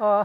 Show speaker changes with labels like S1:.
S1: Uh,